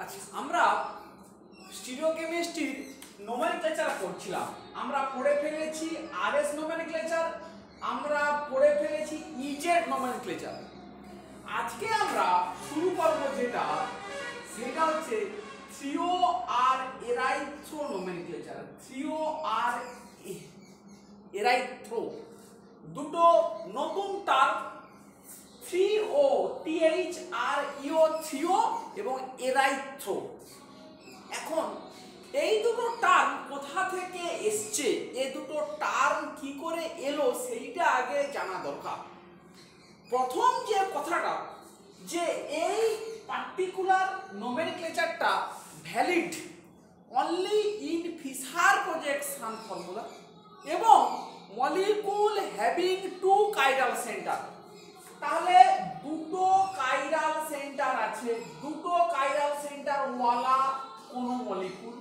আচ্ছা আমরা স্টিরিওকেমিস্ট্রির নোমেনক্লেচার পড়ছিলাম আমরা পড়ে ফেলেছি আরএস নোমেনক্লেচার আমরা পড়ে ফেলেছি ইজেড নোমেনক্লেচার আজকে আমরা শুরু করব যেটা, সেটা হচ্ছে থ্রিও আর এরাইথ্রো নোমেনক্লেচার থ্রিও আর এরাইথ্রো। দুটো নতুন term threo T H R E O threo এবং এরাইথ্রো এখন, এই দুটো টার্ম কোথা থেকে এসছে? এ দুটো টার্ম কি করে এলো সেইটা আগে জানা দরকার। প্রথম যে কথাটা, যে এই particular নোমেনক্লেচারটা valid only in Fischer project sun formula এবং মলিকুল হ্যাভিং টু কাইডাল সেন্টার তাহলে দুটো কাইরাল সেন্টার আছে। দুটো কাইরাল সেন্টার ওয়ালা কোনো মলিকুল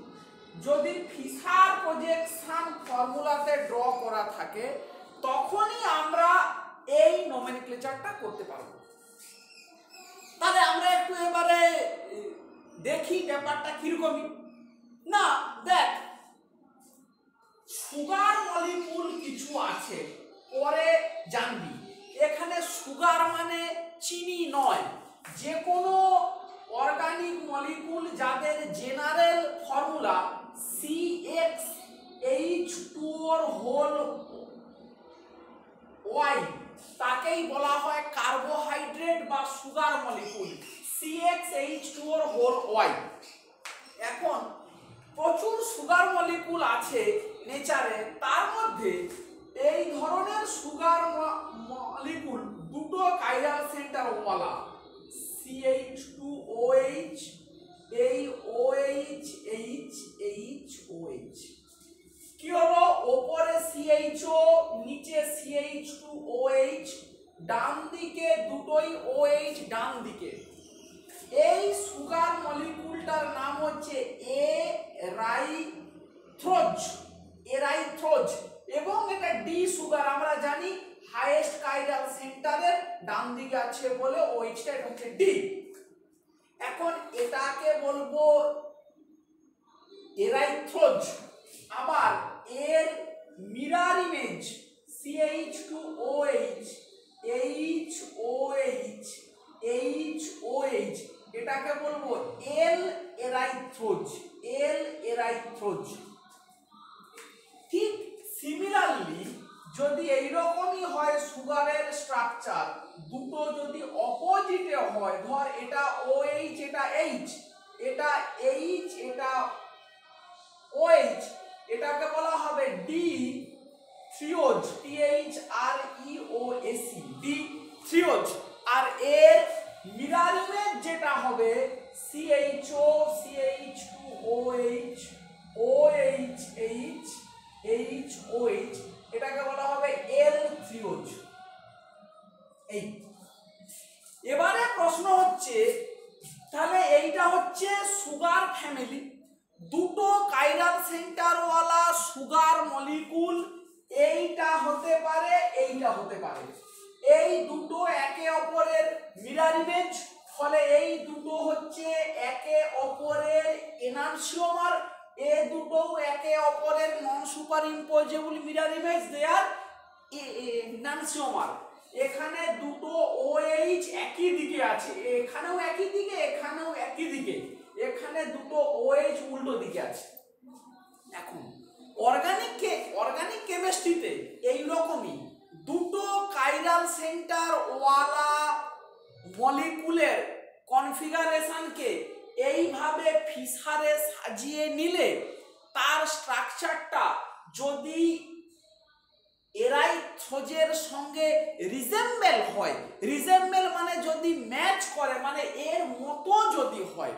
যদি ফিসার প্রজেকশন ফর্মুলাতে ড্র করা থাকে, তখনই আমরা এই নোমেনক্লেচারটা করতে পারব। তাহলে আমরা একটু এবারে দেখি ব্যাপারটা কিরকমই। না, দেখ সুগার মলিকুল কিছু আছে, পরে জানবি। এখানে সুগার মানে চিনি নয়। যে কোনো অর্গানিক মলিকুল যাদের general formula C X H টুর হোল ওয়াই তাকেই বলা হয় কার্বোহাইড্রেট বা sugar molecule C X H টুর হোল ওয়াই এখন প্রচুর সুগার মলিকুল আছে নেচারে তার মধ্যে এই ধরনের সুগার মলিকুল দুটো কাইরাল সেন্টার ওয়ালা সিএইচ টু ওএইচ এই ওএইচ এইচ এইচ ওএইচ কি হলো? ওপরে সিএইচও নিচে সিএইচ টু ওএইচ ডান দিকে দুটোই ওএইচ ডান দিকে এই সুগার মলিকুলটার নাম হচ্ছে এ রাই থ্রোজ রাইথ্রোজ এরাইথ্রোজ, এবং এটা ডি সুগার, আমরা জানি হাইয়েস্ট কাইরাল সেন্টারের ডান দিকে আছে বলে ওইচটা এটা হচ্ছে ডি এখন এটাকে বলব এরাইথ্রোজ আবার এর mirror image CH two OH H OH H OH এটাকে বলব এল এরাইথ্রোজ এল এরাইথ্রোজ ঠিক সিমিলারলি যদি এইরকমই হয় সুগারের স্ট্রাকচার দুটো যদি অপোজিটে হয়, ধর এটা ও এইচ এটা এইচ এটা এইচ এটা ও এইচ এটাকে বলা হবে D threose TH R E O SE D threose আর এর মিরার যেটা হবে CHO CH two OH O H H OH এটাকে বলা হবে এল থ্রিওজ এই। এবারে প্রশ্ন হচ্ছে, তাহলে এইটা হচ্ছে সুগার ফ্যামিলি। দুটো কাইরাল সেন্টারওয়ালা সুগার মলিকুল, এইটা হতে পারে, এইটা হতে পারে। এই দুটো একে অপরের মিরার ইমেজ, ফলে এই দুটো হচ্ছে একে অপরের এনানসিওমার এ দুটো একে অপরের non superimposable mirror image they're enantiomer এখানে দুটো ওএইচ একই দিকে আছে, এখানেও একই দিকে, এখানেও একই দিকে। এখানে দুটো ওএইচ উল্টো দিকে আছে। এখন অর্গানিক কে অর্গানিক কেমিস্ট্রিতে এই রকমই দুটো কাইরাল সেন্টার ওয়ালা মলিকুলের কনফিগারেশনকে এইভাবে ফিসারে সাজিয়ে নিলে তার স্ট্রাকচারটা যদি এরাইথ্রোজের সঙ্গে রিজেম্বেল হয় রিজেম্বেল মানে যদি ম্যাচ করে মানে এর মতো যদি হয়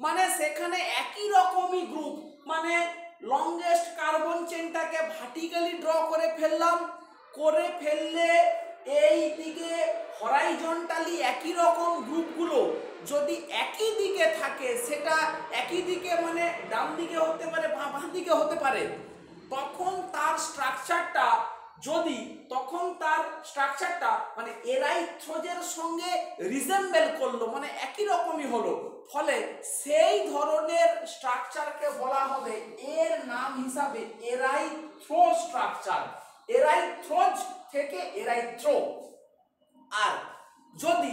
মানে সেখানে একই রকমই গ্রুপ মানে লংগেস্ট কার্বন চেনটাকে ভার্টিক্যালি ড্র করে ফেললাম, করে ফেললে এই দিকে হরাইজন্টালি একই রকম গ্রুপগুলো যদি একই দিকে থাকে, সেটা একই দিকে মানে ডান দিকে হতে পারে বা বাঁ দিকে হতে পারে, তখন তার স্ট্রাকচারটা যদি, তখন তার স্ট্রাকচারটা মানে এরাইথ্রোজের সঙ্গে রিজেম্বেল করল মানে একই রকমই হলো। ফলে সেই ধরনের স্ট্রাকচারকে বলা হবে, এর নাম হিসাবে এরাইথ্রো স্ট্রাকচার এরাইথ্রোজ থেকে এরাইথ্রো আর যদি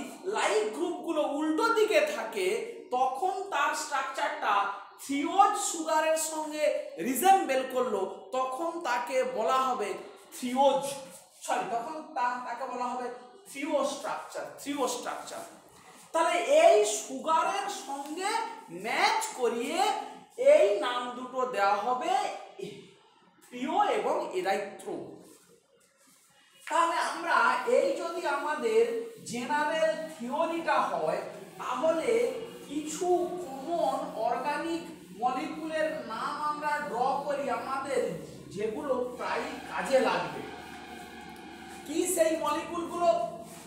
উল্টো দিকে থাকে, তখন তার স্ট্রাকচারটা থিওজ সুগারের সঙ্গে রিজেম্বেল করল, তখন তাকে বলা হবে থিওজ সরি তখন তাকে বলা হবে থ্রিও স্ট্রাকচার থ্রিও স্ট্রাকচার তাহলে এই সুগারের সঙ্গে ম্যাচ করিয়ে এই নাম দুটো দেওয়া হবে প্রিয় এবং এরাইথ্রো। তাহলে আমরা এই যদি আমাদের জেনারেল থিওরিটা হয় তাহলে কিছু কমন অর্গানিক মলিকুলের নাম আমরা ড্র করি আমাদের, যেগুলো প্রায় কাজে লাগবে। কি সেই মলিকুলগুলো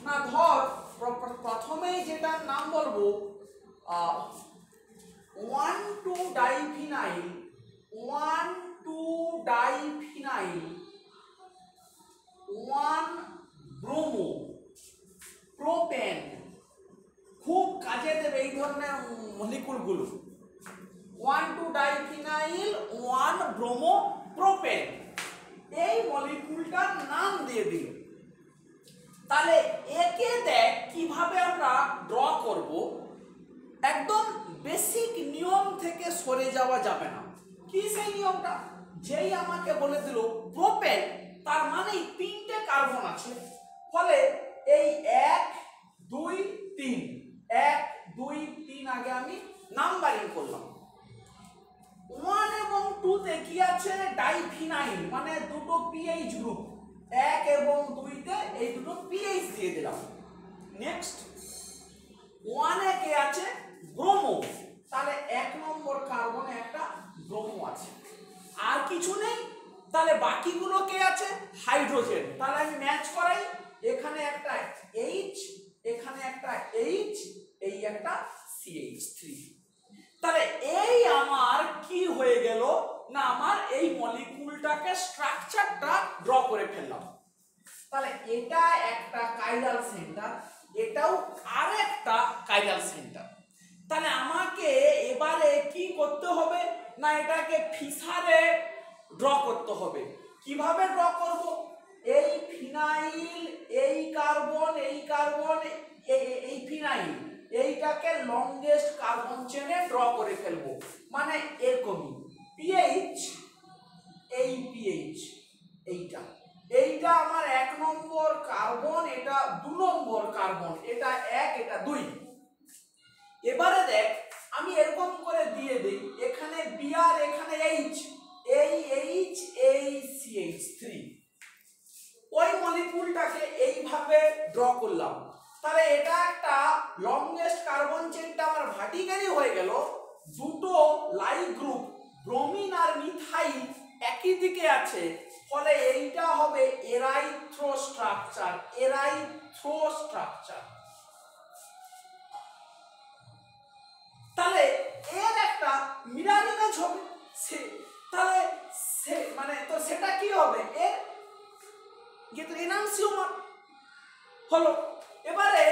না, ধর, প্র- প্র- প্রথমেই যেটার নাম বলব one two diphenyl one two diphenyl one bromo propane দেবে এই ধরনের মলিকুলগুলো one two diphenyl one bromo propane এই মলিকুলটার নাম দিয়ে দিল তাহলে একে দেখ কীভাবে আমরা ড্র করব। একদম বেসিক নিয়ম থেকে সরে যাওয়া যাবে না। কি সেই নিয়মটা? যেই আমাকে বলে দিল প্রোপেন তার মানেই তিনটে কার্বন আছে। ফলে এই এক, দুই, তিন, এক দুই, তিন আগে আমি নাম্বারিং করলাম। ওয়ান এবং টুতে কি আছে? ডাইফিনাইল মানে দুটো পিএইচ গ্রুপ এক এবং দুইতে এই দুটো পিএইচ দিয়ে দিলাম। নেক্সট ওয়ানে কে আছে? ব্রোমো তাহলে এক নম্বর কার্বনে একটা ব্রোমো আছে। আর কিছু নেই? তাহলে বাকিগুলো কে আছে? হাইড্রোজেন তাহলে আমি ম্যাচ করাই। এখানে একটা এইচ এখানে একটা এইচ এই একটা সিএইচ থ্রি তাহলে এই আমার কি হয়ে গেল? না, আমার এই মলিকুলটাকে স্ট্রাকচারটা ড্র করে ফেললাম। তাহলে এটা একটা কাইরাল সেন্টার এটাও আরেকটা কাইরাল সেন্টার তাহলে আমাকে এবারে কি করতে হবে? না, এটাকে ফিসারে ড্র করতে হবে। কীভাবে ড্র করব? এই ফিনাইল এই কার্বন এই কার্বন এই ফিনাইল এইটাকে লংগেস্ট কার্বন চেনে ড্র করে ফেলব। মানে এরকমই। পিএইচ এই পিএইচ এইটা। এইটা আমার এক নম্বর কার্বন এটা দু নম্বর কার্বন এটা এক, এটা দুই। এবারে দেখ, আমি এরকম করে দিয়ে দিই, এখানে বি আর এখানে এইচ এই এইচ এই সিএইচ থ্রি ওই মলিকুলটাকে এইভাবে ড্র করলাম। তাহলে এটা একটা লংগেস্ট কার্বন চেনটা আমার ভার্টিক্যালি হয়ে গেল। দুটো লাই গ্রুপ ব্রোমিন আর মিথাইল একই দিকে আছে। ফলে এইটা হবে এরাইথ্রো স্ট্রাকচার এরাইথ্রো স্ট্রাকচার তাহলে এর একটা মিরার ইমেজ হবে সে, তাহলে সে মানে তো সেটা কি হবে? এর যেহেতু এনান্সিওমার হলো। এবারে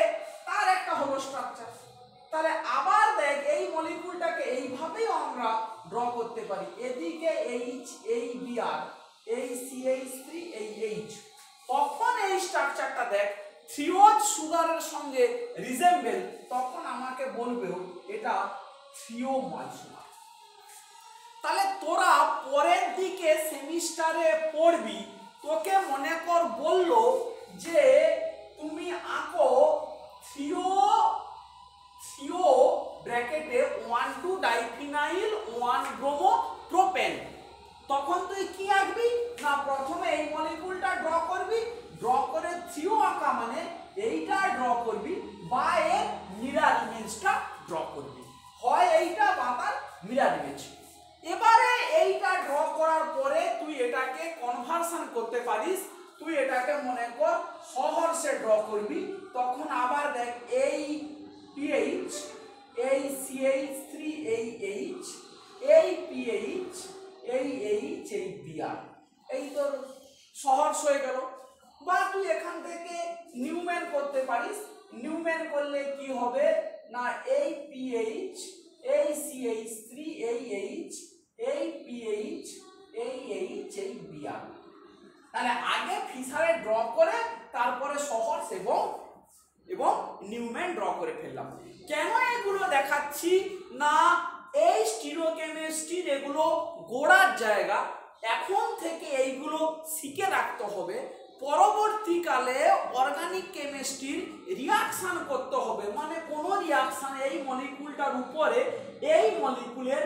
তার একটা হলো স্ট্রাকচার তাহলে আবার দেখ, এই মলিকুলটাকে এইভাবেই আমরা ড্র করতে পারি। এদিকে এইচ এই বিআর এই সিএইচ থ্রি এই এইচ তখন এই স্ট্রাকচারটা দেখ থ্রিওজ সুগারের সঙ্গে রিজেম্বেল তখন আমাকে বলবেও এটা থ্রিওমাল সুগার তাহলে তোরা পরের দিকে সেমিস্টারে পড়বি, তোকে মনে কর বলল যে তুমি আঁকো থিও থিও ব্র্যাকেটে one two diphenyl one bromo propane তখন তুই কি আঁকবি? না, প্রথমে এই মলিকুলটা ড্র করবি। ড্র করে থিও আঁকা মানে এইটা ড্র করবি বা এর মিরার ইমেজটা ড্র করবি। হয় এইটা বা তার মিরার ইমেজ এবারে এইটা ড্র করার পরে তুই এটাকে কনভার্সন করতে পারিস। তুই এটাকে মনে কর সহর্ষে ড্র করবি, তখন আবার দেখ এই পিএইচ এই সিএইচ থ্রি এই এইচ এই পিএইচ এই এইচ এই বিআর এই তোর সহর্ষ হয়ে গেল। বা তুই এখান থেকে নিউম্যান করতে পারিস। নিউম্যান করলে কি হবে? না, এই পিএইচ এই সিএইচ থ্রি এই এইচ এই পিএইচ এই এইচ এই বিআর তাহলে আগে ফিসারে ড্র করে তারপরে সহজ এবং এবং নিউম্যান ড্র করে ফেললাম। কেন এগুলো দেখাচ্ছি? না, এই স্টিরোকেমিস্ট্রির এগুলো গোড়ার জায়গা, এখন থেকে এইগুলো শিখে রাখতে হবে। পরবর্তীকালে অর্গানিক কেমিস্ট্রির রিয়াকশন করতে হবে। মানে কোন রিয়াকশন এই মলিকুলটার উপরে, এই মলিকুলের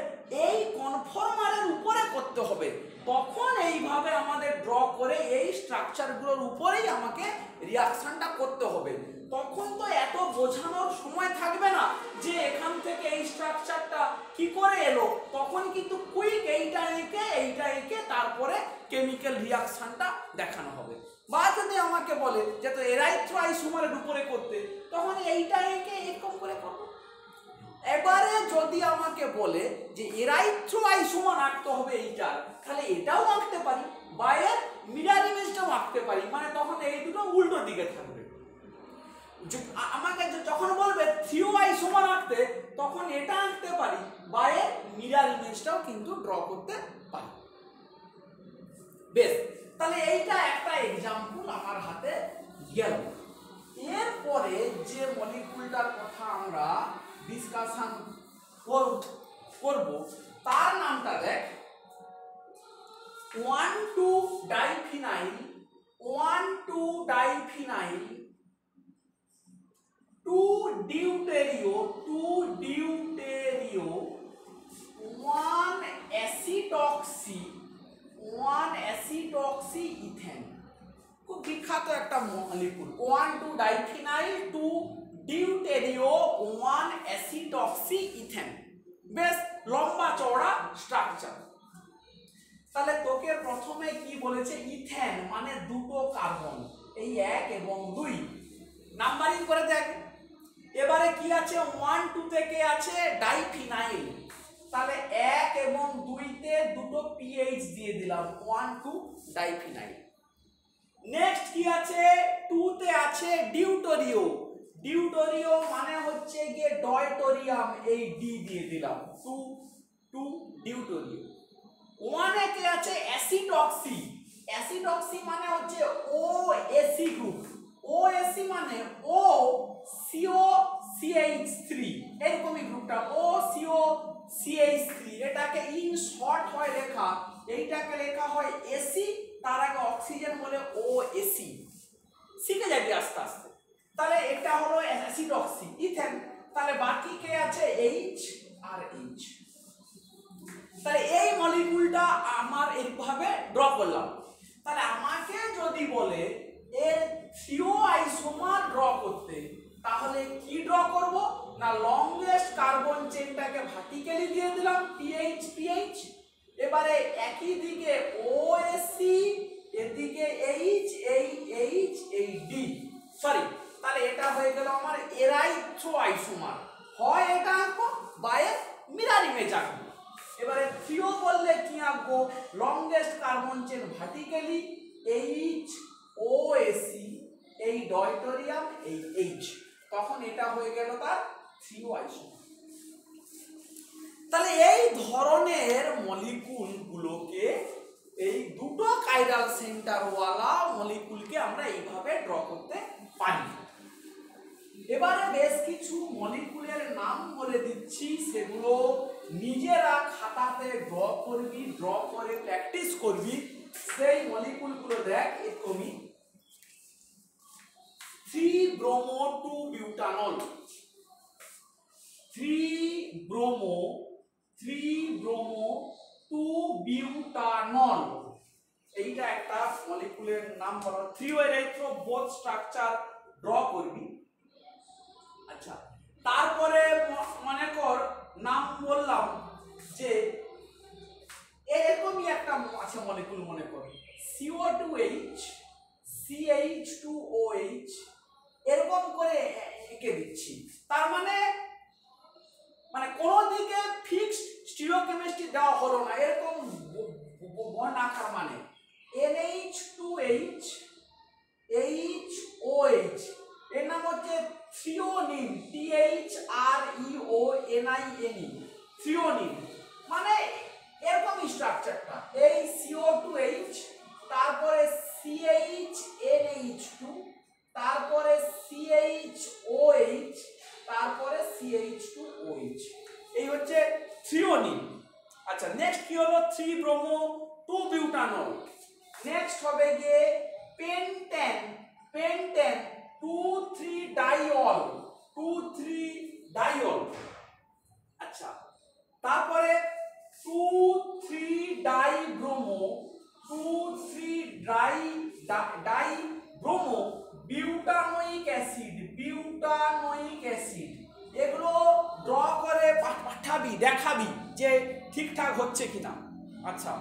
এই কনফর্মারের উপরে করতে হবে। তখন এইভাবে আমাদের ড্র করে এই স্ট্রাকচারগুলোর উপরেই আমাকে রিয়াকশনটা করতে হবে। তখন তো এত বোঝানোর সময় থাকবে না যে এখান থেকে এই স্ট্রাকচারটা কি করে এলো। তখন কিন্তু কুইক এইটা এঁকে এইটা এঁকে তারপরে কেমিক্যাল রিয়াকশনটা দেখানো হবে। বা যদি আমাকে বলে যে তো এরাইথ্রো আইসোমারের উপরে করতে, তখন এইটা এঁকে এরকম করে করব? এবারে যদি আমাকে বলে যে এরাইথ্রো আইসোমার আঁকতে হবে এইটার তাহলে এটাও আঁকতে পারি, বা এর মিরার ইমেজটাও আঁকতে পারি মানে তখন এই দুটো উল্টো দিকে থাকবে। আমাকে যখন বলবে থ্রিও আইসোমার আঁকতে, তখন এটা আঁকতে পারি, বা এর মিরার ইমেজটাও কিন্তু ড্র করতে পারি। বেশ। তাহলে এইটা একটা এক্সাম্পল আমার হাতে গেল। এরপরে যে মলিকুলটার কথা আমরা ডিসকাশন করব, তার নামটা দেখ। One two diphenyl one two diphenyl two deuterio two deuterio one acetoxy one acetoxy ethane খুব বিখ্যাত একটা molecule one two diphenyl two deuterio one acetoxy ethane বেশ লম্বা চওড়া স্ট্রাকচার তাহলে তোকে প্রথমে কি বলেছে? ইথেন মানে দুটো কার্বন এই এক এবং দুই। নাম্বারিং করে দেখ। এবারে কি আছে? ওয়ান টু থেকে আছে ডাইফিনাইল তাহলে এক এবং দুইতে দুটো পিএইচ দিয়ে দিলাম। ওয়ান টু ডাইফিনাইল নেক্সট কি আছে? টুতে আছে ডিউটোরিও ডিউটোরিও মানে হচ্ছে গিয়ে ডয়টোরিয়াম এই ডি দিয়ে দিলাম। টু টু ডিউটোরিও ওয়ানে কি আছে? অ্যাসিডক্সি অ্যাসিডক্সি মানে হচ্ছে O AC group O AC মানে ও সিও সিএইচ থ্রি এরকমই গ্রুপটা ও সিও সিএইচ থ্রি এটাকে ইন শর্ট হয় লেখা। এইটাকে লেখা হয় এসি তার আগে অক্সিজেন বলে ও এসি শিখে যাবি আস্তে আস্তে। তাহলে এটা হলো অ্যাসিডক্সি ইথেন তাহলে বাকি কে আছে? এইচ আর এইচ তাহলে এই মলিকুলটা আমার এইভাবে ড্র করলাম। তাহলে আমাকে যদি বলে এর থিও আইসোমার ড্র করতে, তাহলে কি ড্র করব? না লংগেস্ট কার্বন চেনটাকে ভার্টিক্যালি দিয়ে দিলাম পিএইচ পিএইচ এবারে একই দিকে ওএসসি এদিকে এইচ এই এইচ এই ডি সরি তাহলে এটা হয়ে গেল আমার এরাইথ্রো আইসোমার হয় এটা আঁকবো বা এর মিরার ইমেজ এবারে থ্রিও বললে কি আঁকবো? Longest carbon chain vertically H O AC এই ডয়টোরিয়াম এই এইচ তখন এটা হয়ে গেল তার আইসোমার তাহলে এই ধরনের মলিকুলগুলোকে, এই দুটো কাইরাল সেন্টারওয়ালা মলিকুলকে আমরা এইভাবে ড্র করতে পারি। এবারে বেশ কিছু মলিকুলের নাম বলে দিচ্ছি, সেগুলো নিজেরা খাতাতে ড্র করবি ড্র করে প্র্যাকটিস করবি। সেই মলিকুলগুলো দেখ, এরকমই। Three bromo two butanol. Three bromo three bromo two butanol. এইটা একটা মলিকুলের নাম বলো threo erythro both structure draw করবি। আচ্ছা তারপরে মনে কর নাম বললাম যে এরকমই একটা ম- আছে মলিকুল মনে কর CO two H CH two O H এরকম করে এ- এঁকে দিচ্ছি তার মানে মানে কোনো দিকে ফিক্সড স্টিরিওকেমিস্ট্রি দেওয়া হলো না এরকম বর্ণ আকার মানে NH two H H O H এর নাম হচ্ছে threonine T H R E O N I N E threonine মানে এরকম স্ট্রাকচারটা এই সিও টু এইচ তারপরে সিএইচ এন এইচ টু তারপরে সিএইচ ও এইচ তারপরে সিএইচ টু ও এইচ এই হচ্ছে থ্রিওনিন আচ্ছা নেক্সট কি হলো three bromo two butanol next হবে গিয়ে pentane pentane two three diol two three diol আচ্ছা তারপরে two three di bromo two three di bromo butanoic acid butanoic acid. এগুলো ড্র করে পাঠাবি, দেখাবি যে ঠিকঠাক হচ্ছে কিনা। আচ্ছা।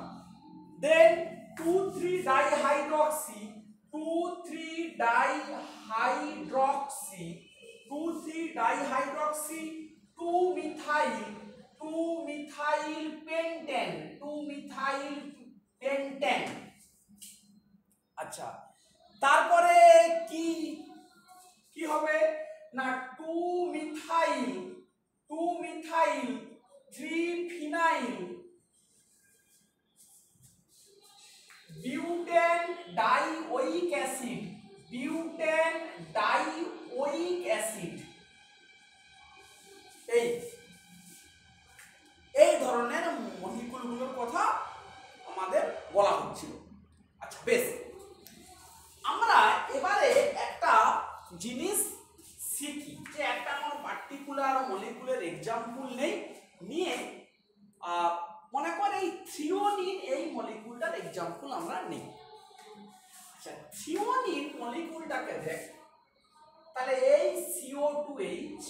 Then two three di hydroxy two three di hydroxy two three di hydroxy two methyl two methyl pentane two methyl pentane আচ্ছা তারপরে কি কি হবে? না, two methyl two methyl, three phenyl. Butane dioic acid, butane dioic acid. এই এই ধরনের মলিকুলগুলোর কথা আমাদের বলা হচ্ছিল। আচ্ছা বেশ আমরা এবারে একটা জিনিস শিখি যে একটা কোনো পার্টিকুলার মলিকুলের এক্সাম্পল নেই, নিয়ে মনে কর এই থ্রিওনিন এই মলিকুলটার এক্সাম্পল আমরা নেই। আচ্ছা থ্রিওনিন মলিকুলটাকে দেখ, তাহলে এই সিও টু এইচ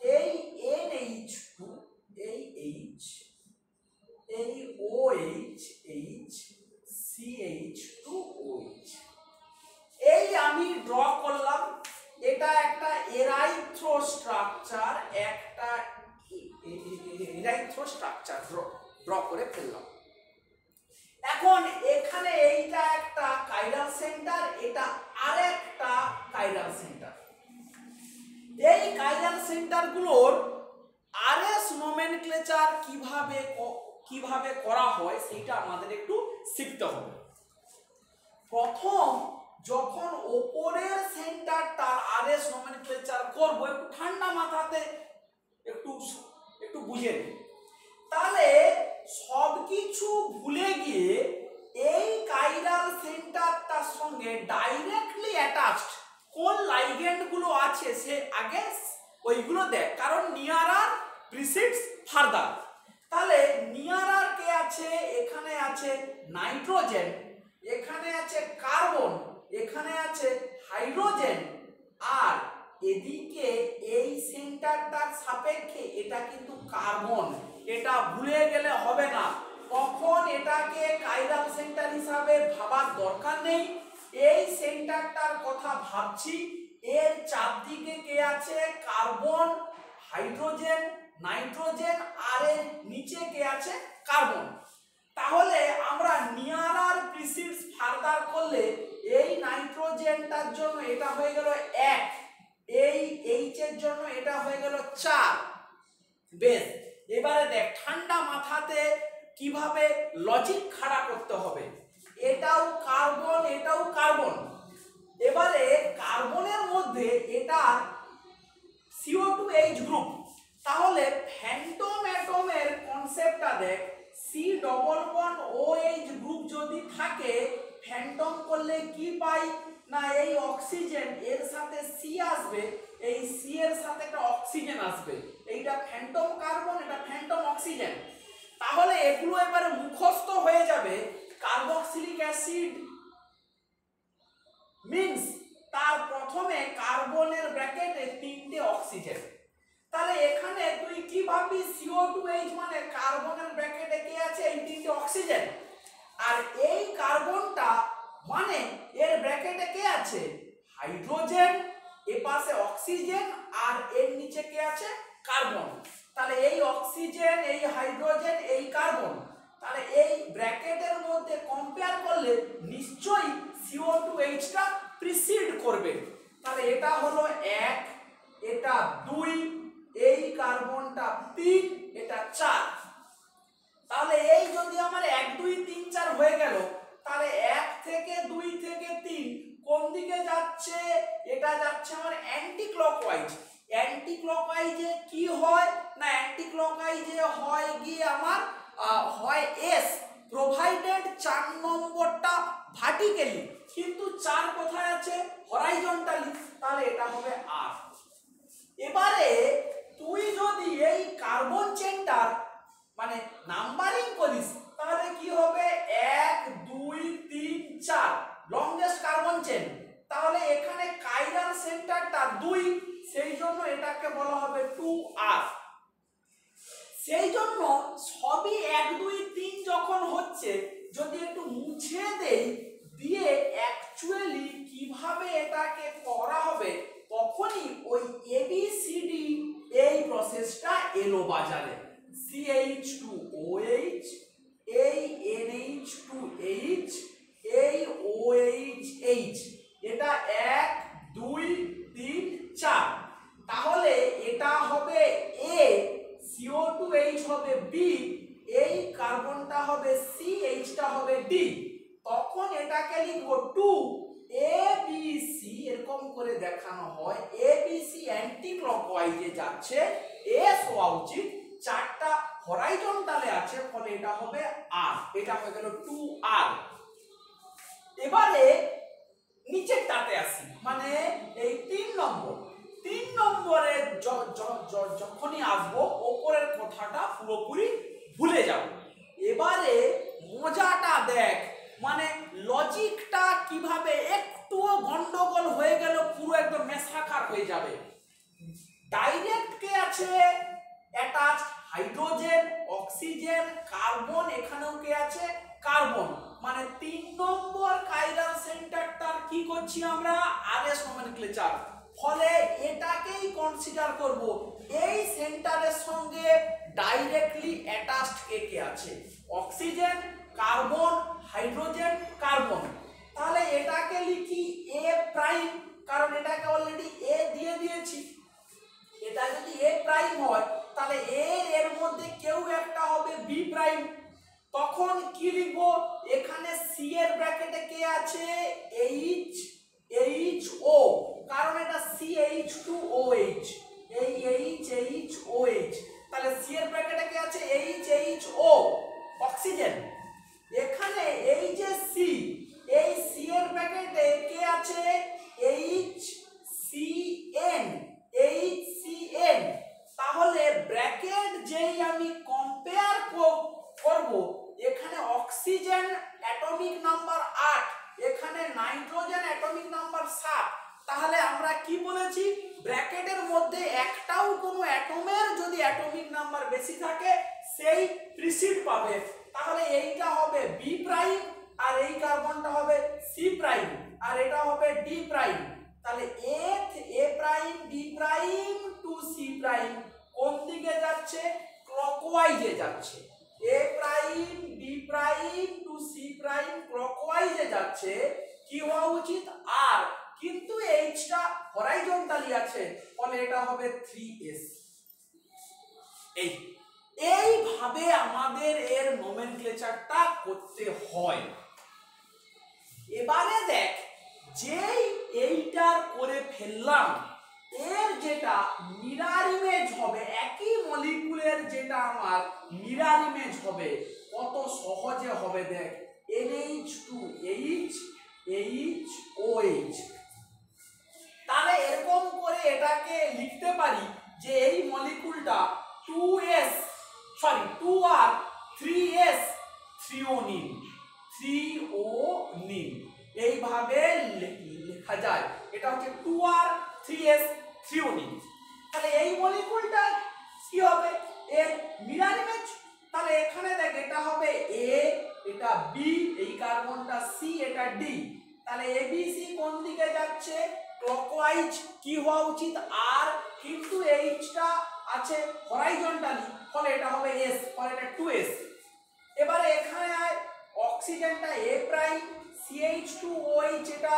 এই এন এইচ টু এই এইচ এই O H H C H two O H এই আমি ড্র করলাম এটা একটা এরাইথ্রো স্ট্রাকচার একটা এরাইথ্রো স্ট্রাকচার ড্র ড্র করে ফেললাম। এখন এখানে এইটা একটা কাইরাল সেন্টার এটা আরেকটা কাইরাল সেন্টার এই কাইরাল সেন্টারগুলোর আরএস নোমেনক্লেচার কীভাবে কীভাবে করা হয় সেটা আমাদের একটু শিখতে হবে। প্রথম যখন ওপরের সেন্টারটা আরএস নোমেনক্লেচার করব, একটু ঠান্ডা মাথাতে একটু একটু বুঝে নিই তাহলে সব কিছু ভুলে গিয়ে এই কাইরাল সেন্টারটার সঙ্গে ডাইরেক্টলি অ্যাটাচড কোন লাইগেন্ডগুলো আছে সে আগে ওইগুলো দেখ, কারণ নিয়ারার প্রিসিডস ফার্দার তাহলে নিয়ারার কে আছে? এখানে আছে নাইট্রোজেন এখানে আছে কার্বন এখানে আছে হাইড্রোজেন। আর এদিকে এই সেন্টারটার সাপেক্ষে এটা কিন্তু কার্বন। এটা ভুলে গেলে হবে না। কখন এটাকে কাইরাল সেন্টার হিসাবে ভাবার দরকার নেই। এই সেন্টারটার কথা ভাবছি। এর চারদিকে কে আছে? কার্বন, হাইড্রোজেন, নাইট্রোজেন, আর এর নিচে কে আছে? কার্বন। তাহলে আমরা নিয়ারার প্রিসিডস ফার্দার করলে এই নাইট্রোজেনটার জন্য এটা হয়ে গেল এক, এই এইচ এর জন্য এটা হয়ে গেল চার। বেশ, এবারে দেখ, ঠান্ডা মাথাতে কীভাবে লজিক খাড়া করতে হবে? এটাও কার্বন এটাও কার্বন এবারে কার্বনের মধ্যে এটা সিও টু এইচ গ্রুপ তাহলে ফ্যান্টম অ্যাটমের কনসেপ্টটা দেখ C double bond O H group যদি থাকে ফ্যান্টম করলে কি পাই? না, এই অক্সিজেন এর সাথে সি আসবে, এই সি এর সাথে একটা অক্সিজেন আসবে। এইটা ফ্যান্টম কার্বন এটা ফ্যান্টম অক্সিজেন তাহলে এগুলো এবারে মুখস্থ হয়ে যাবে কার্বক্সিলিক অ্যাসিড মিন্স তার প্রথমে কার্বনের ব্র্যাকেটে তিনটে অক্সিজেন তাহলে এখানে তুই কি ভাববি? CO2H মানে কার্বনের ব্র্যাকেটে কে আছে? এই তিনটে অক্সিজেন আর এই কার্বনটা মানে এর ব্র্যাকেটে কে আছে? হাইড্রোজেন, এ পাশে অক্সিজেন আর এর নিচে কে আছে? কার্বন। তাহলে এই অক্সিজেন, এই হাইড্রোজেন, এই কার্বন, তাহলে এই ব্র্যাকেটের মধ্যে কম্পেয়ার করলে নিশ্চয়ই সিও টু এইচটা প্রিসিড করবে। তাহলে এটা হলো এক, এটা দুই, এই কার্বনটা তিন, এটা চার। তাহলে এই যদি আমার এক, দুই, তিন, চার হয়ে গেল, তাহলে এক থেকে দুই থেকে তিন কোন দিকে যাচ্ছে? এটা যাচ্ছে আমার অ্যান্টি ক্লকওয়াইজ অ্যান্টি ক্লকওয়াইজে কি হয়? না অ্যান্টি ক্লকওয়াইজে হয় গিয়ে আমার হয় এস প্রোভাইডেড চার নম্বরটা ভার্টিক্যালি কিন্তু চার কোথায় আছে? হরাইজন্টালি তাহলে এটা হবে আর এবারে তুই যদি এই কার্বন চেনটার মানে নাম্বারিং করিস তাহলে কি হবে? এক, দুই, তিন, চার লংগেস্ট কার্বন চেন তাহলে এখানে কাইরাল সেন্টারটা দুই, সেই জন্য এটাকে বলা হবে টু আর সেই জন্য সবই এক, দুই, তিন যখন হচ্ছে, যদি একটু মুছে দেই, দিয়ে অ্যাকচুয়ালি কীভাবে এটাকে করা হবে, তখনই ওই এবিসিডি এই প্রসেসটা এলো বাজারে। সিএইচ টু ওএইচ এই এনএইচ টু এইচ এই ওএইচ এইচ এটা এক, দুই, তিন, চার। তাহলে এটা হবে এ সিও টু এইচ হবে বি এই কার্বনটা হবে সি এইচটা হবে ডি তখন এটাকে লিখব টু এ বি সি এরকম করে দেখানো হয়। এ বি সি অ্যান্টি যাচ্ছে। এস হওয়া উচিত। চারটা হরাইজন তালে আছে, ফলে এটা হবে আর এটা হয়ে গেল টু আর এবারে নিচের তাতে আসি মানে এই তিন নম্বর। তিন নম্বরে যখনই আসব, ওপরের কথাটা পুরোপুরি ভুলে যাব এবারে মজাটা দেখ মানে লজিকটা কীভাবে একটুও গন্ডগোল হয়ে গেল পুরো একদম মেশাকার হয়ে যাবে ডাইরেক্ট কে আছে অ্যাটাচ হাইড্রোজেন অক্সিজেন কার্বন এখানেও কে আছে কার্বন মানে তিন নম্বর কাইরাল সেন্টারটার কি করছি আমরা আরএস নমেনক্লেচার ফলে এটাকেই কনসিডার করব এই সেন্টারের সঙ্গে ডাইরেক্টলি অ্যাটাচড কে কে আছে অক্সিজেন কার্বন হাইড্রোজেন কার্বন তাহলে এটাকে লিখি এ প্রাইম কারণ এটাকে অলরেডি এ দিয়ে দিয়েছি এটা যদি এ প্রাইম হয় তাহলে এ এর মধ্যে কেউ একটা হবে বি প্রাইম তখন কি লিখব? এখানে সি এর ব্র্যাকেটে কে আছে? এইচ এইচ ও কারণ এটা C H two O H এই এইচ এইচ ও এইচ তাহলে সি এর ব্র্যাকেটে কে আছে? এইচ এইচ ও অক্সিজেন এখানে এই যে সি এই সি এর ব্র্যাকেটে কে আছে H C N H C N তাহলে ব্র্যাকেট যেই আমি কম্পেয়ার করব এখানে অক্সিজেন অ্যাটমিক নাম্বার আট এখানে নাইট্রোজেন অ্যাটমিক নাম্বার সাত তাহলে আমরা কি বলেছি ব্র্যাকেটের মধ্যে একটাও কোনো অ্যাটমের যদি অ্যাটমিক নাম্বার বেশি থাকে সেই প্রিসিড পাবে তাহলে এইটা হবে বি প্রাইম আর এই কার্বনটা হবে সি প্রাইম আর এটা হবে ডি প্রাইম তাহলে A A prime B prime to C prime কোন দিকে যাচ্ছে ক্লকওয়াইজে যাচ্ছে A prime B prime to C prime ক্লকওয়াইজে যাচ্ছে কি হওয়া উচিত আর কিন্তু এইচটা হরাইজন্টালি আছে ফলে এটা হবে 3s এই এইভাবে আমাদের এর নোমেনক্লেচারটা করতে হয় এবারে দেখ, যেই এইটার করে ফেললাম, এর যেটা মিরার ইমেজ হবে, একই মলিকুলের যেটা আমার মিরার ইমেজ হবে, কত সহজে হবে দেখ NH2H এইচ ও এইচ তাহলে এরকম করে এটাকে লিখতে পারি যে এই মলিকুলটা two S sorry two R three S threonine ও নিন এইভাবে লেখা যায়। এটা হচ্ছে two R three S threonine তাহলে এই মলিকুলটা কি হবে? এর মিরার ইমেজ তাহলে এখানে দেখ, এটা হবে এ এটা বি এই কার্বনটা সি এটা ডি তাহলে এ বি সি কোন দিকে যাচ্ছে? ক্লকওয়াইজ কি হওয়া উচিত? আর কিন্তু এইচটা আছে হরাইজন্টালি ফলে এটা হবে এস ফলে এটা টু এস এবারে এখানে আয় অক্সিজেনটা A prime CH two OH এটা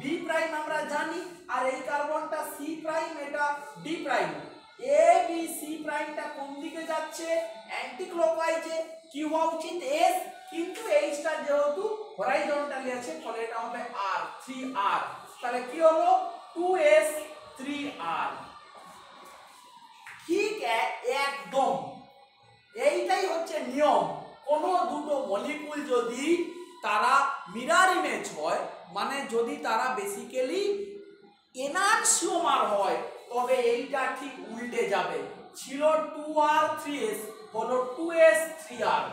বি প্রাইম আমরা জানি, আর এই কার্বনটা সি প্রাইম এটা D prime A B C প্রাইমটা কোন দিকে যাচ্ছে? অ্যান্টি ক্লকওয়াইজে কি হওয়া উচিত? এস কিন্তু এইচটা যেহেতু হরাইজন্টালি আছে ফলে এটা হবে আর থ্রি আর তাহলে কি হলো? টু এস থ্রি আর ঠিক একদম। এইটাই হচ্ছে নিয়ম। কোনো দুটো মলিকুল যদি তারা মিরার ইমেজ হয় মানে যদি তারা বেসিক্যালি এনানসিওমার হয়, তবে এইটা ঠিক উল্টে যাবে। ছিল টু আর থ্রি এস হলো টু এস থ্রি আর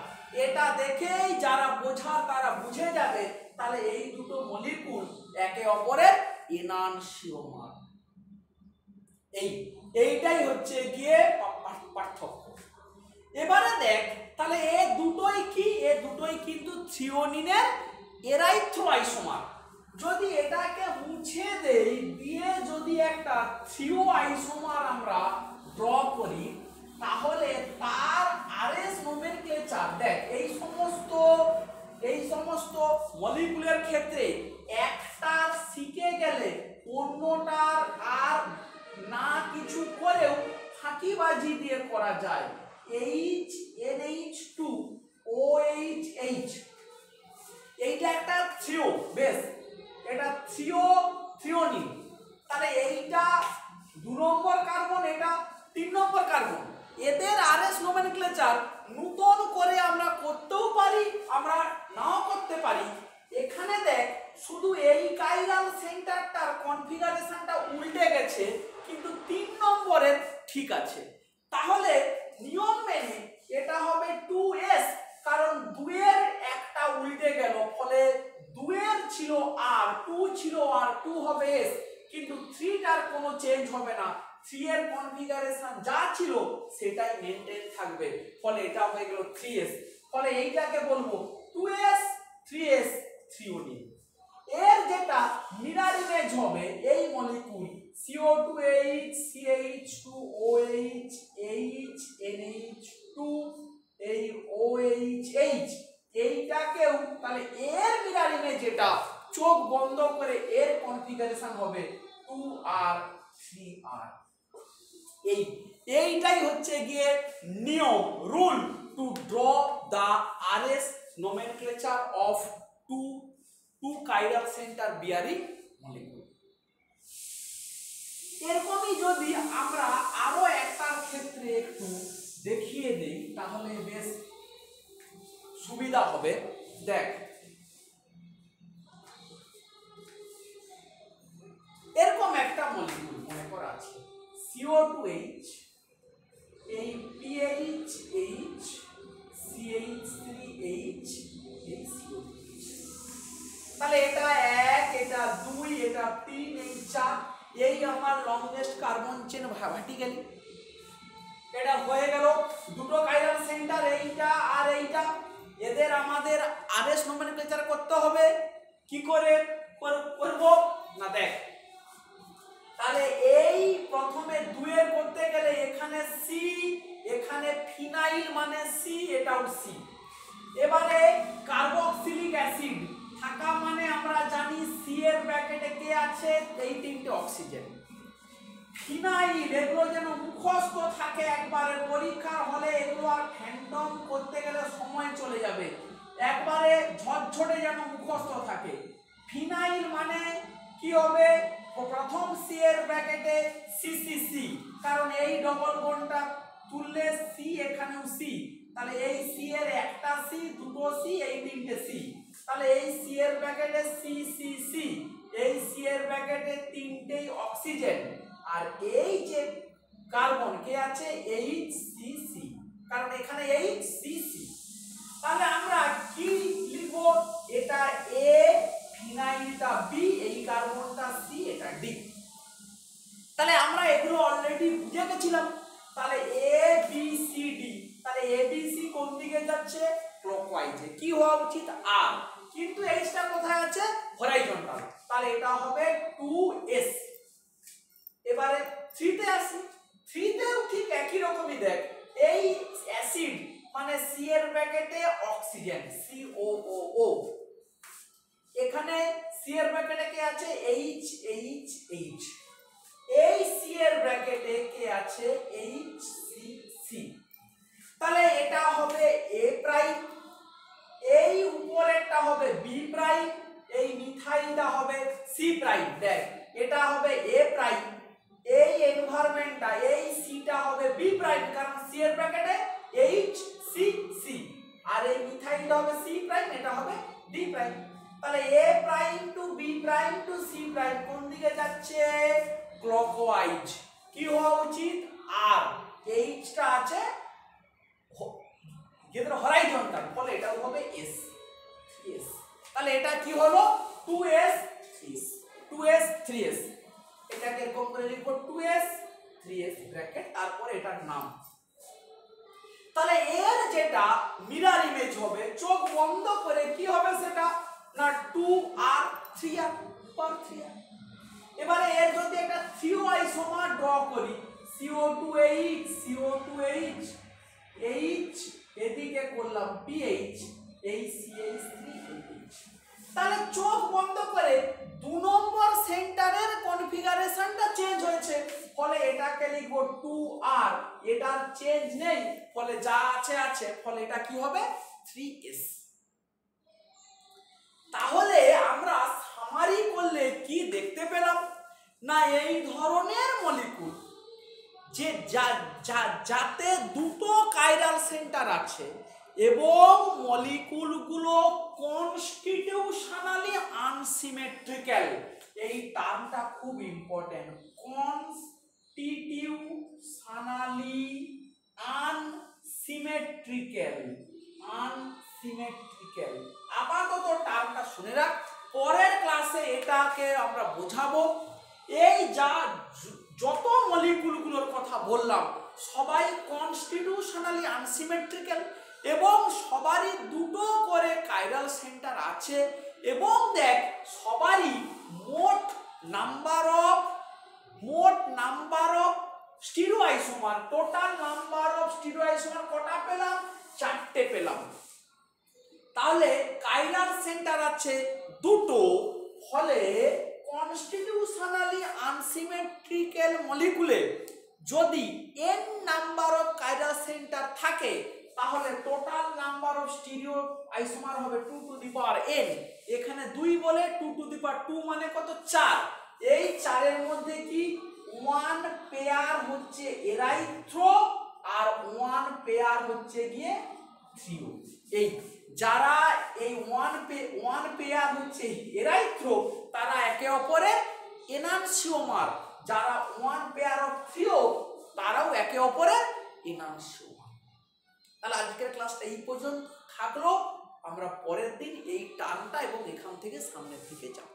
এটা দেখেই যারা বোঝা, তারা বুঝে যাবে, তাহলে এই দুটো মলিকুল একে অপরের এনানসিওমার এই, এইটাই হচ্ছে গিয়ে পার্থক্য। এবারে দেখ, তাহলে এ দুটোই কি? এ দুটোই কিন্তু থ্রিওনিনের এরাইথ্রো আইসোমার যদি এটাকে মুছে দেই, দিয়ে যদি একটা থ্রিও আইসোমার আমরা ড্র করি, তাহলে তার আরএস নোমেনক্লেচার দেখ, এই সমস্ত এই সমস্ত মলিকুলের ক্ষেত্রে একটার শিখে গেলে অন্যটার আর না কিছু করেও ফাঁকিবাজি দিয়ে করা যায়। H NH two O H H এইটা একটা থ্রিও বেশ। এটা থ্রিও থ্রিওনিন তাহলে এইটা দু নম্বর কার্বন, এটা তিন নম্বর কার্বন। এদের আরএস নোমেনক্লেচার নতুন করে আমরা করতেও পারি, আমরা নাও করতে পারি। এখানে দেখ, শুধু এই কাইরাল সেন্টারটার কনফিগারেশনটা উল্টে গেছে, কিন্তু তিন নম্বরের ঠিক আছে। তাহলে নিয়ম মেনে এটা হবে টু এস কারণ দুয়ের একটা উল্টে গেল, ফলে দুয়ের ছিল আর টু ছিল আর টু হবে এস কিন্তু থ্রিটার কোনো চেঞ্জ হবে না। থ্রি এর কনফিগারেশন যা ছিল, সেটাই মেনটেন থাকবে, ফলে এটা হয়ে গেল থ্রি এস ফলে এইটাকে বলব two S three S three ওডি এর যেটা মিরার ইমেজ হবে, এই molecule CO2H CH2OH H NH2 এই OH এইটাকেও তাহলে এর মিরার যেটা চোখ বন্ধ করে এর কনফিগারেশন হবে 2R 3R এই, এইটাই হচ্ছে গিয়ে নিয়ম rule to draw the RS nomenclature of two two chiral centre bearing এরকমই যদি আমরা আরও একটার ক্ষেত্রে একটু দেখিয়ে দেই, তাহলে বেশ সুবিধা হবে। দেখ, এরকম একটা মলিকুল মনে করা আছে। CO2H এই PHH CH3H এই CO2H তাহলে এটা এক, এটা দুই, এটা তিন, এই চার এই আমার লংগেস্ট কার্বন চেন ভার্টিক্যালি এটা হয়ে গেল দুটো কাইরাল সেন্টার এইটা আর এইটা। এদের আমাদের আরএস নোমেনক্লেচার করতে হবে। কি করে করব? না দেখ। তাহলে এই প্রথমে দুয়ের করতে গেলে এখানে সি এখানে ফিনাইল মানে সি এটাও সি এবারে কার্বক্সিলিক অ্যাসিড থাকা মানে আমরা জানি সি এর ব্র্যাকেটে কে আছে? এই তিনটে অক্সিজেন ফিনাইল, এগুলো যেন মুখস্থ থাকে একবারে, পরীক্ষার হলে এগুলো আর ফ্যান্টম করতে গেলে সময় চলে যাবে। একবারে ঝটঝটে যেন মুখস্থ থাকে। ফিনাইল মানে কি হবে? প্রথম সি এর ব্র্যাকেটে সিসিসি কারণ এই ডবল বন্ডটা তুললে সি এখানেও সি তাহলে এই সি এর একটা সি দুটো সি এই তিনটে সি তাহলে এই সি এর ব্র্যাকেটে সি সি সি এই সি এর ব্র্যাকেটে তিনটেই অক্সিজেন আর এই যে কার্বন কে আছে এইচ সি সি কারণ এখানে এইচ সি সি তাহলে আমরা কি লিখব? এটা এ ফিনাইলটা বি এই কার্বনটা সি এটা ডি তাহলে আমরা এগুলো অলরেডি বুঝে গেছিলাম। তাহলে এ বি সি ডি তাহলে এ বি সি কোন দিকে যাচ্ছে? ক্লকওয়াইজে কি হওয়া উচিত? আর কিন্তু এইচটা কোথায় আছে? হরাইজন্টাল তাহলে এটা হবে 2s এবারে থ্রিতে আসি। থ্রিতেও ঠিক একই রকমই দেখ। এই অ্যাসিড মানে সি এর ব্র্যাকেটে অক্সিজেন সি ও ও ও এখানে সি এর ব্র্যাকেটে কে আছে? এইচ এইচ এইচ এই সি এর ব্র্যাকেটে কে আছে? এইচ সি সি তাহলে এটা হবে এ প্রাইম এই উপরেরটা হবে বি প্রাইম এই মিথাইলটা হবে সি প্রাইম দেখ, এটা হবে এ প্রাইম এই এনভায়রনমেন্টটা এই সিটা হবে বি প্রাইম কারণ সি এর ব্র্যাকেটে এইচ সি সি আর এই মিথাইলটা হবে সি প্রাইম এটা হবে ডি প্রাইম তাহলে A prime to B prime to C prime কোন দিকে যাচ্ছে? ক্লকওয়াইজ কি হওয়া উচিত? আর এইচটা আছে যেটা হরাইজন্টাল ফলে এটাও হবে এস এস তাহলে এটা কি হলো? Two S S two S three S এটাকে এরকম করে লিখব two S three S bracket তারপর এটার নাম। তাহলে এর যেটা মিরার ইমেজ হবে, চোখ বন্ধ করে কি হবে সেটা? না two R three R per three R এবারে এর যদি একটা থ্রিও আইসোমার ড্র করি CO two H two H H এদিকে করলাম পিএইচ এই সিএইচ এইচ তাহলে চোখ বন্ধ করে এটাকে লিখব টু আর এটার চেঞ্জ নেই, ফলে যা আছে আছে, ফলে এটা কি হবে? থ্রি এস তাহলে আমরা সামারি করলে কি দেখতে পেলাম? না, এই ধরনের মলিকুল যে যাতে দুটো কাইরাল সেন্টার আছে এবং মলিকুলগুলো কনস্টিটিউশনালি আনসিমেট্রিক্যাল এই টার্মটা খুব ইম্পর্টেন্ট কনস্টিটিউশনালি আনসিমেট্রিক্যাল আনসিমেট্রিক্যাল আপাতত টার্মটা শুনে রাখ। পরের ক্লাসে এটাকে আমরা বোঝাবো। এই য- যত মলিকুলগুলোর কথা বললাম, সবাই কনস্টিটিউশনালি আনসিমেট্রিক্যাল এবং সবারই দুটো করে কাইরাল সেন্টার আছে। এবং দেখ সবারই মোট নাম্বার অফ মোট number of stereoisomer total number of stereoisomer কটা পেলাম? চারটে পেলাম। তাহলে কাইরাল সেন্টার আছে দুটো। ফলে কনস্টিটিউশনালি আনসিমেট্রিক্যাল মলিকুলে যদি N number of chiral center থাকে, তাহলে total number of stereo isomer হবে two to the power N এখানে দুই বলে two to the power two মানে কত? চার। এই চারের মধ্যে কি? ওয়ান পেয়ার হচ্ছে এরাইথ্রো আর ওয়ান পেয়ার হচ্ছে গিয়ে থ্রিও এই যারা এই ওয়ান পে ওয়ান পেয়ার হচ্ছে এরাইথ্রো তারা একে অপরের এনানসিওমার যারা ওয়ান পেয়ার অফ থ্রিও তারাও একে অপরের এনানসিওমার তাহলে আজকের ক্লাসটা এই পর্যন্ত থাকল। আমরা পরের দিন এই টানটা এবং এখান থেকে সামনের দিকে যাব।